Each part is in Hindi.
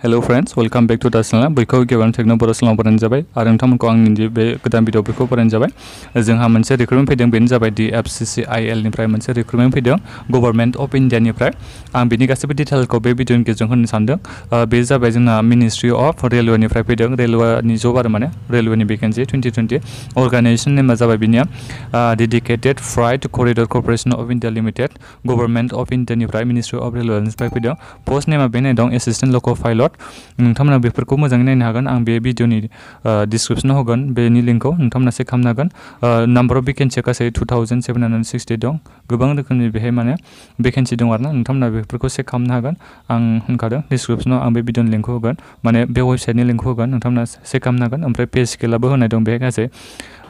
Hello friends welcome back to the channel बयखौ गिबियावनो टेक्न' बर' चेनेलाव बरायनाय जाबाय आरो नोंथांमोनखौ आंनि बे गोदान भिडिअ बेखौ बरायनाय जाबाय जोंहा मोनसे रिक्रुटमेन्ट फैदों बेनो जाबाय डि एफ़ सि सि आइ एल निफ्राय मोनसे आं बिनि गासैबो डिटेलखौ बे भिडिअनि गेजेरजों होनो सानदों बे जाबाय जोंना मिनिस्ट्रि अफ रेलवेनिफ्राय फैदों रेलवेनि जब आरो माने। रेलवेनि भेकेन्सि टुइन्टि टुइन्टि अर्गानाइजेसन नेमा जाबाय बिनिया। Dedicated freight corridor corporation of India limited government of इन्डियानिफ्राय ministry of रेलवेनिफ्राय फैदों पस्ट नेमा बेनो दं एसिस्टेन्ट लक' पाइलट नोंथांमोना बेफोरखौ मोजाङै नायनो हागोन। आं बे भिडिअनि डिसक्रिपसनाव होगोन। बेनि लिंकखौ नोंथांमोना चेक खालामनो हागोन। नाम्बार अफ भेकेन्सिया गासै two thousand seven hundred sixty दं। गोबां रोखोमनि बेहाय माने भेकेन्सि दं आरोना। नोंथांमोना बेफोरखौ चेक खालामनो हागोन। आं होनखादों डिसक्रिपसनाव आं बे भिडिअनि लिंकखौ होगोन। माने बे वेबसाइटनि लिंकखौ होगोन। नोंथांमोना चेक खालामनो हागोन। ओमफ्राय पे स्केलाबो होनाय दं बेहाय गासै।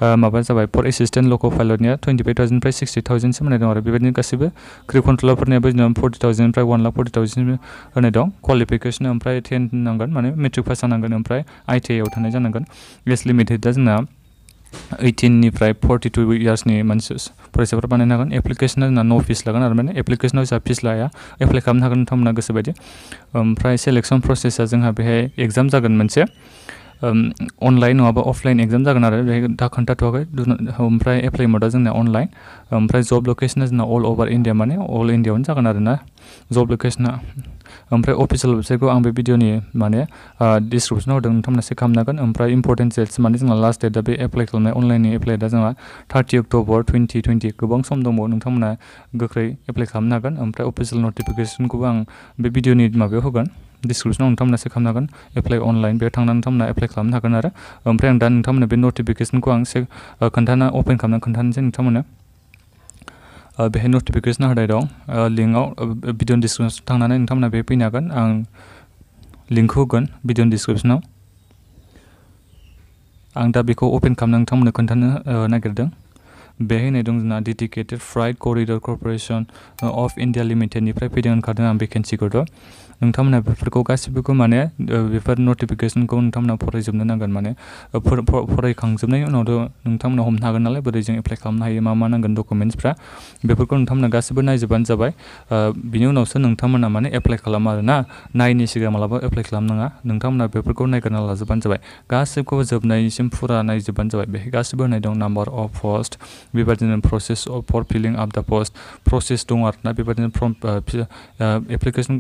माबा जाबाय फर एसिस्टेन्ट लक' पाइलटनिया टुइन्टि फाइभ थावजेन्डनिफ्राय सिक्सटि थावजेन्डसिम होनाय दं आरो। बेबायदिनो गासैबो क्रिउ कन्ट्रलारफोरनियाबो बिदिनो फर्टि थावजेन्डनिफ्राय वान लाख फर्टि थावजेन्ड होनाय दं। क्वालिफिकेसन ओमफ्राय टेन नांगोन, माने मेट्रिक पास जानांगोन ओमफ्राय आइ टि आइआव थानाय जानांगोन। एज लिमिटेडआ जोंना ओइटिननिफ्राय फर्टि टु इयार्सनि मानसि फरायसाफोरा बानायनो हागोन। एप्लिकेसना जोंना न' फिस लागोन आरो माने एप्लिकेसनाव जोंहा फिस लाया एप्लाइ खालामनो हागोन नोंथांमोना गोसोबायदि। ओमफ्राय सेलेक्सन प्रसेसा जोंहा बेहाय एग्ज़ाम जागोन मोनसे। अनलाइन नङाबा अफलाइन एग्ज़ाम जागोन आरो दा खोन्थाथ'वाखै। ओमफ्राय एप्लाइ मडआ जोंना अनलाइन ओमफ्राय जब लकेसना जोंना अल अभार इन्डिया माने अल इन्डियाआवनो जागोन आरो ना जब लकेसना ओमफ्राय अफिसियेल वेबसाइटखौ आं बे भिडिअनि माने डिसक्रिपसनाव होदों नोंथांमोना चेक खालामनो हागोन। ओमफ्राय इम्परटेन्ट डेट्स माने जोंना लास्ट डेटआ बे एप्लाइ खालामनाय अनलाइननि एप्लाइ दा जोंहा थार्टि अक्ट'बर टुइन्टि टुइन्टि गोबां सम दंबावो नोंथांमोना गोख्रै एप्लाइ खालामनो हागोन। ओमफ्राय अफिसियेल नटिफिकेसनखौबो आं बे भिडिअनि माबायाव होगोन। डिसक्रिपसनाव नोंथांमोना चेक खालामनो हागोन एप्लाइ अनलाइन बेयाव थांनानै नोंथांमोना एप्लाइ खालामनो हागोन आरो। ओमफ्राय आं दा नोंथांमोननो बे नटिफिकेसनखौ आं चेक खोन्थाना अपेन खालामनानै खोन्थानोसै नोंथांमोननो। बेहाय नटिफिकेसन होनाय दं। लिंकआव भिडिअनि डिसक्रिपसनाव थांनानै नोंथांमोना बेहाय फैनो हागोन। आं लिंकखौ होगोन भिडिअनि डिसक्रिपसनाव आं दा बेखौ अपेन खालामनानै नोंथांमोननो खोन्थानो नागिरदों। बेहाय होनाय दं जोंना dedicated freight corridor corporation of India लिमिटेडनिफ्राय फैदों होनखादों आं भेकेन्सिखौथ' नोंथांमोना बेफोरखौ गासिबोखौ माने बेफोर नटिफिकेसनखौ नोंथांमोना फरायजोबनो नांगोन माने। फरायखांजोबनायनि उनावथ' नोंथांमोना हमनो हागोन नालाय बोरै जों एप्लाइ खालामनो हायो, मा मा नांगोन डकुमेन्टसफ्रा। बेफोरखौ नोंथांमोना गासिबो नायजोबबानो जाबाय। बिनि उनावसो नोंथांमोना माने एप्लाइ खालामो आरो ना नायनि सिगां मालाबा एप्लाइ खालामनाङा। नोंथांमोना बेफोरखौ नायग्रोना लाजोबबानो जाबाय। गासिबखौबो जोबनायसिम फुरा नायजोबबानो जाबाय। बेहाय गासिबो होनाय दं। नाम्बार अफ पस्ट बेबादिनो प्रसेस फर फिलिं आप दा पस्ट प्रसेस दं आरोना बेबादिनो फर्म एप्लिकेसन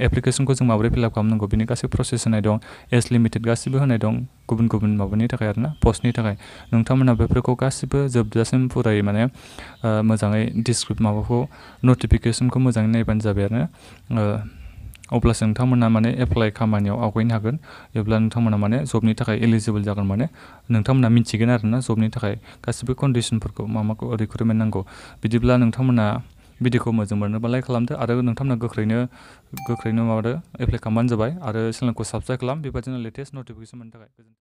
एप्लिकेसनखौ जों माबोरै फिलआप खालामनांगौ बिनि गासै प्रसेस होनाय दं एज लिमिटेड गासिबो होनाय दं गुबुन गुबुन माबानि थाखाय आरोना पस्टनि थाखाय। नोंथांमोना बेफोरखौ गासिबो जोबजासिम फुरायै माने मोजाङै डिसक्रिप माबाखौ नटिफिकेसनखौ मोजाङै नायबानो जाबाय आरो अब्लासो नोंथांमोना माने एप्लाइ खामानियाव आवगायनो हागोन। जेब्ला नोंथांमोना माने जबनि थाखाय एलिजिबोल जागोन माने नोंथांमोना मिथिगोन आरोना जबनि थाखाय गासिबो कन्डिसनफोरखौ मा माखौ रिक्रुटमेन्ट नांगौ। बिदिब्ला नोंथांमोना भिडिअखौ मोजां मोनोबा लाइक खालामदो आरो नोंथांमोना गोख्रैनो गोख्रैनो माबादो एप्लाइ खालामबानो जाबाय। आरो चेनेलखौ साबस्क्राइब खालाम बेबादिनो लेटेस्ट नटिफिकेसन मोननो थाखाय